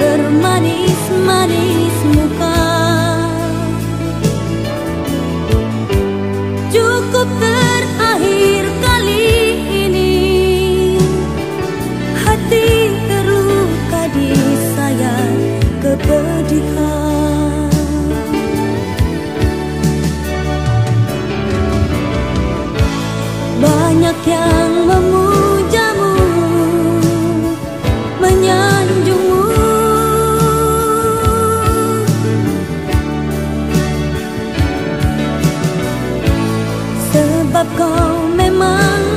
bermanis-manis muka 十個咩晚？